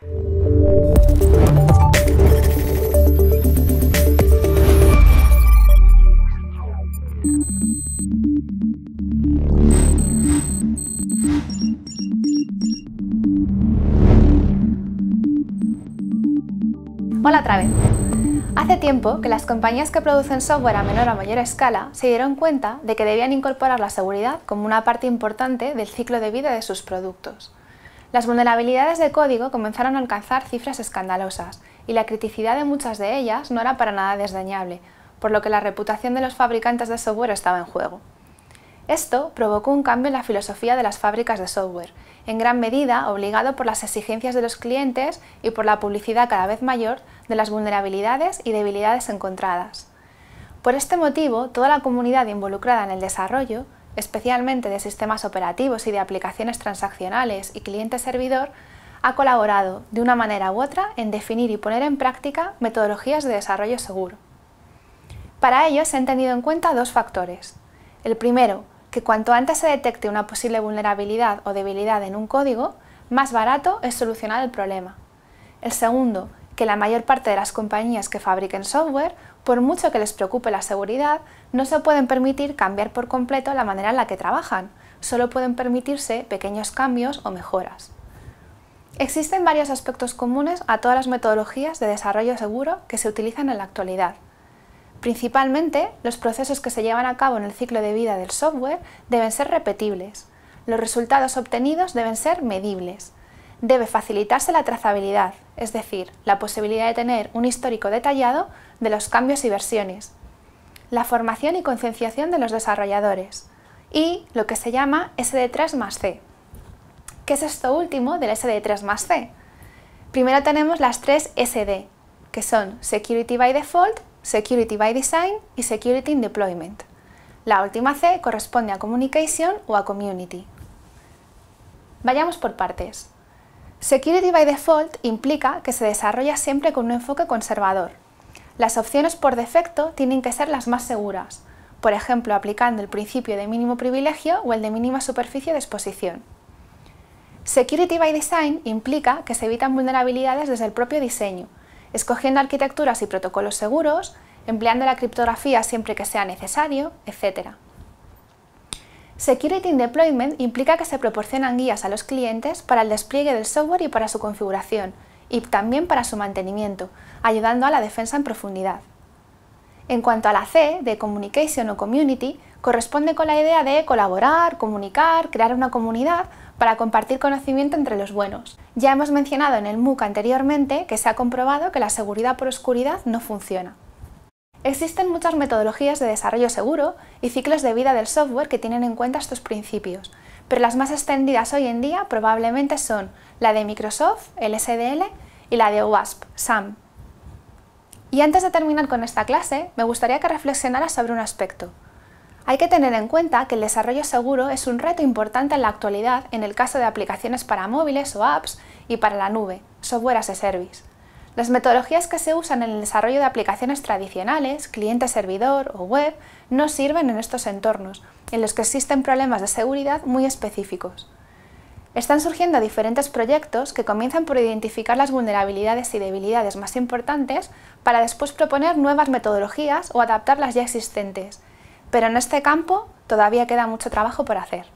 Hola otra vez. Hace tiempo que las compañías que producen software a menor o mayor escala se dieron cuenta de que debían incorporar la seguridad como una parte importante del ciclo de vida de sus productos. Las vulnerabilidades de código comenzaron a alcanzar cifras escandalosas y la criticidad de muchas de ellas no era para nada desdeñable, por lo que la reputación de los fabricantes de software estaba en juego. Esto provocó un cambio en la filosofía de las fábricas de software, en gran medida obligado por las exigencias de los clientes y por la publicidad cada vez mayor de las vulnerabilidades y debilidades encontradas. Por este motivo, toda la comunidad involucrada en el desarrollo, especialmente de sistemas operativos y de aplicaciones transaccionales y cliente-servidor, ha colaborado, de una manera u otra, en definir y poner en práctica metodologías de desarrollo seguro. Para ello se han tenido en cuenta dos factores. El primero, que cuanto antes se detecte una posible vulnerabilidad o debilidad en un código, más barato es solucionar el problema. El segundo, que la mayor parte de las compañías que fabriquen software, por mucho que les preocupe la seguridad, no se pueden permitir cambiar por completo la manera en la que trabajan, solo pueden permitirse pequeños cambios o mejoras. Existen varios aspectos comunes a todas las metodologías de desarrollo seguro que se utilizan en la actualidad. Principalmente, los procesos que se llevan a cabo en el ciclo de vida del software deben ser repetibles. Los resultados obtenidos deben ser medibles. Debe facilitarse la trazabilidad, es decir, la posibilidad de tener un histórico detallado de los cambios y versiones. La formación y concienciación de los desarrolladores. Y lo que se llama SD3 más C. ¿Qué es esto último del SD3 más C? Primero tenemos las tres SD, que son Security by Default, Security by Design y Security in Deployment. La última C corresponde a Communication o a Community. Vayamos por partes. Security by Default implica que se desarrolla siempre con un enfoque conservador. Las opciones por defecto tienen que ser las más seguras, por ejemplo aplicando el principio de mínimo privilegio o el de mínima superficie de exposición. Security by Design implica que se evitan vulnerabilidades desde el propio diseño, escogiendo arquitecturas y protocolos seguros, empleando la criptografía siempre que sea necesario, etc. Security in Deployment implica que se proporcionan guías a los clientes para el despliegue del software y para su configuración, y también para su mantenimiento, ayudando a la defensa en profundidad. En cuanto a la C, de Communication o Community, corresponde con la idea de colaborar, comunicar, crear una comunidad para compartir conocimiento entre los buenos. Ya hemos mencionado en el MOOC anteriormente que se ha comprobado que la seguridad por oscuridad no funciona. Existen muchas metodologías de desarrollo seguro y ciclos de vida del software que tienen en cuenta estos principios, pero las más extendidas hoy en día probablemente son la de Microsoft, el SDL, y la de OWASP, SAM. Y antes de terminar con esta clase, me gustaría que reflexionaras sobre un aspecto. Hay que tener en cuenta que el desarrollo seguro es un reto importante en la actualidad en el caso de aplicaciones para móviles o apps y para la nube, software as a service. Las metodologías que se usan en el desarrollo de aplicaciones tradicionales, cliente-servidor o web, no sirven en estos entornos, en los que existen problemas de seguridad muy específicos. Están surgiendo diferentes proyectos que comienzan por identificar las vulnerabilidades y debilidades más importantes para después proponer nuevas metodologías o adaptar las ya existentes, pero en este campo todavía queda mucho trabajo por hacer.